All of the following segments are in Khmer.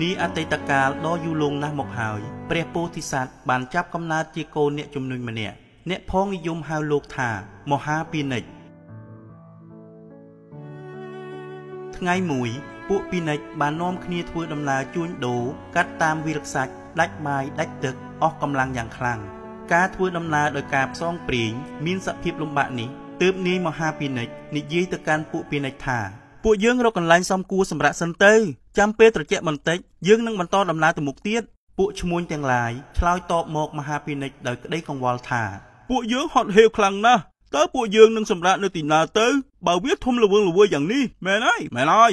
នេះអតីតកាលដ៏យូរលង់ណាស់មកហើយព្រះពោធិសត្វបានចាប់កំណើតជាកូនអ្នកជំនួញម្នាក់អ្នកផងនិយមហៅលោកថា មហាពីនិច្ចថ្ងៃមួយពួកពីនិច្ចបាននាំគ្នាធ្វើដំណើរជួញដូរកាត់តាមវាលខ្សាច់ដាច់បាយដាច់ទឹកអស់កម្លាំងយ៉ាងខ្លាំងការធ្វើដំណើរដោយការផ្សងព្រៀងមានសភាពលំបាកនេះទើបនាយមហាពីនិច្ចនិយាយទៅកាន់ពួកពីនិច្ចថា ពួកយើងរកកន្លែងសំគួរសម្រាប់សិនទៅចាំពេលត្រជាក់បន្តិចយើងនឹងបន្តដំណើរទៅមុខទៀតពួកឈ្មួញទាំងឡាយឆ្លើយតបមកមហាពីនិច្ចដោយក្តីកង្វល់ថាពួកយើងហត់ហេវខ្លាំងណាស់តើពួកយើងនឹងសម្រាប់នៅទីណាទៅបើវាធំល្វឹងល្វើយយ៉ាងនេះមែនហើយមែនហើយ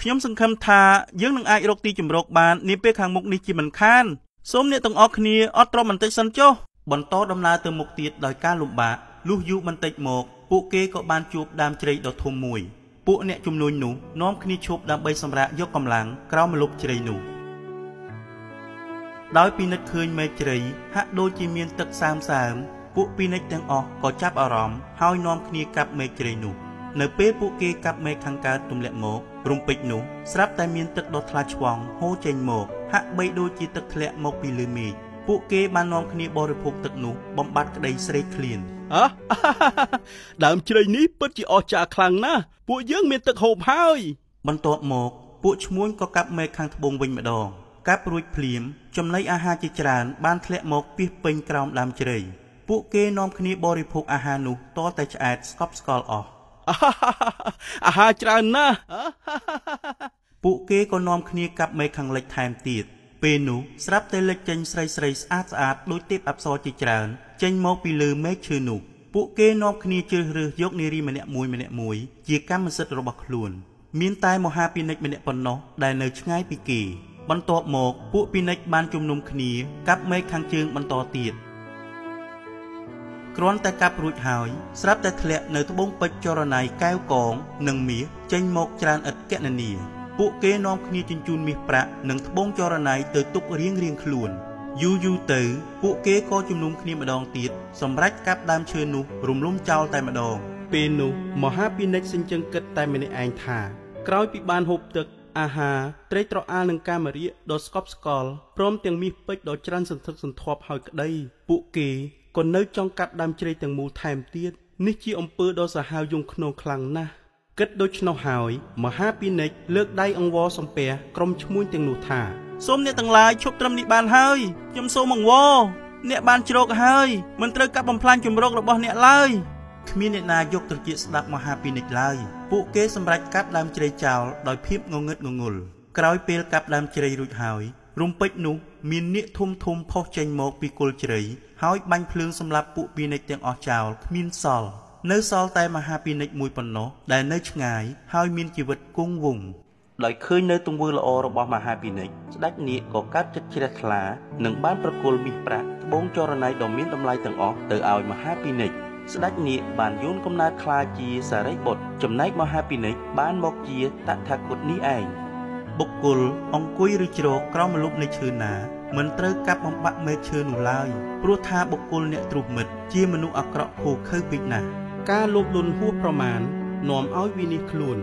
ខ្ញុំសង្ឃឹមថាយើងនឹងអាចរកទីជម្រកបាននាពេលខាងមុខនេះជាមិនខានសូមអ្នកទាំងអស់គ្នាអត់ទ្រាំបន្តិចសិនចុះបន្តដំណើរទៅមុខទៀតដោយការលំបាកលុះយូរបន្តិចមក ពួកគេក៏បានជួបដើមជ្រៃដ៏ធំមួយ ពួកអ្នកជំនួញនោះនាំគ្នាឈប់ដើម្បីសម្រាកយកកម្លាំងក្រោមម្លប់ជ្រៃនោះដោយពិនិត្យឃើញមេឃជ្រៃហាក់ដូចជាមានទឹកសើមសើមពួកពិនិត្យទាំងអស់ក៏ចាប់អារម្មណ៍ហើយនាំគ្នាកាប់មេឃជ្រៃនោះនៅពេលពួកគេកាប់មេឃខាងកើតទម្លាក់មករំពេចនោះស្រាប់តែមានទឹកដ៏ថ្លាឆ្វង់ហូរចេញមកហាក់បីដូចជាទឹកធ្លាក់មកពីលើមេឃ ពួកគេបាននាំគ្នាបរិភោគទឹកនោះបំបត្តិក្តីស្រេកឃ្លានអះដើមជ្រៃនេះពិតជាអស្ចារ្យខ្លាំងណាស់ពួកយើងមានទឹកហូបហើយ បន្ទាប់មកពួកឈ្មួញក៏កាប់មេឃខាងត្បូងវិញម្ដងកាប់រួចភ្លាមចំណីអាហារជាច្រើន បានធ្លាក់មកពីពេញក្រោមដើមជ្រៃពួកគេនាំគ្នាបរិភោគអាហារនោះតតែឆ្អែតស្កប់ស្កល់អស់អាហារច្រើនណាស់ពួកគេក៏នាំគ្នាកាប់មេឃខាងលិចថែមទៀត ពេលនោះស្រាប់តែលេចចេញស្រីស្រីស្អាតស្អាតដូចទេពអប្សរជាច្រើន ចេញមកពីលើមេឃឈើនោះពួកគេនាំគ្នាជ្រើសរើសយកនារីម្នាក់មួយម្នាក់មួយជាកម្មសិទ្ធិរបស់ខ្លួន មានតែមហាពិនិចម្នាក់ប៉ុណ្ណោះដែលនៅឆ្ងាយពីគេ បន្ទាប់មកពួកពិនិច្ចបានជំនុំគ្នាកាប់មេឃខាងជើងបន្តទៀតគ្រាន់តែកាប់រួចហើយស្រាប់តែធ្លាក់នៅត្បូងពេជ្រចរណៃកែវកង និងមាសចេញមកច្រើនឥតកណនា ពួកគេនាំគ្នាជញ្ជូនមាសប្រាក់និងត្បូងចរណៃទៅទុករៀងរៀងខ្លួនយូរយូរទៅ ពួកគេក៏ជំនុំគ្នាម្ដងទៀតសម្រាប់កាប់ដើមឈើនោះរំលំចោលតែម្ដងពេលនោះមហាពិនិចសេចក្ដីគិតតែម្នាក់ឯងថាក្រោយពីបានហូបទឹកអាហារត្រីត្រអាលនិងកាមរាដ៏ស្កប់ស្កល់ព្រមទាំងមាសពេជ្រដ៏ច្រើនសន្ធឹកសន្ធាប់ហើយក្តីពួកគេក៏នៅចង់កាត់ដើមជ្រៃទាំងមូលថែមទៀតនេះជាអំពើដ៏សាហាវយង់ឃ្នងខ្លាំងណាស់ គិតដូច្នោះហើយមហាពិនិចលើកដៃអង្វរសំពះក្រុមឈ្មួញទាំងនោះថាសូមអ្នកទាំងឡាយឈប់ត្រឹមនេះបានហើយខ្ញុំសូមអង្វរអ្នកបានជ្រកហើយមិនត្រូវកាប់បំផ្លាញជំរករបស់អ្នកឡើយគ្មានអ្នកណាយកត្រចៀកស្ដាប់មហាពិនិចឡើយពួកគេសម្រេចកាប់ដើមជ្រៃចោលដោយភាពងងឹតងងុលក្រោយពេលកាប់ដើមជ្រៃរួចហើយរំពេចនោះមាននាគធំធំផុសចេញមកពីគល់ជ្រៃហើយបាញ់ភ្លើងសម្លាប់ពួកពិនិចទាំងអស់ចោលគ្មានសល់ នៅសល់តែមហាពិនិចមួយប៉ុណ្ណោះដែលនៅឆ្ងាយហើយមានជីវិតគង់វង្សដោយឃើញនៅទង្វើល្អរបស់មហាពិនិចស្ដេចនាគក៏កើតចិត្តជ្រះថ្លានិងបានប្រគល់មាសប្រាក់ត្បូងចរណៃដ៏មានតម្លៃទាំងអស់ទៅឲ្យមហាពិនិចស្ដេចនាគបានយូនកំណើតខ្លាចជាសារីបុត្រចំណែកមហាពិនិចបានមកជាតថាគតនេះឯងបុគ្គលអង្គុយឬជ្រកក្រោមម្លប់នៃឈើណាមិនត្រូវកាប់បំបាក់មែកឈើនោះឡើយព្រោះថាបុគ្គលអ្នកទ្រុះមិត្តជាមនុស្សអាក្រក់ភូខើពេកណាស់ ការលោភលន់ហួសប្រមាណនាំឲ្យវិនិច្ឆ័យខ្លួន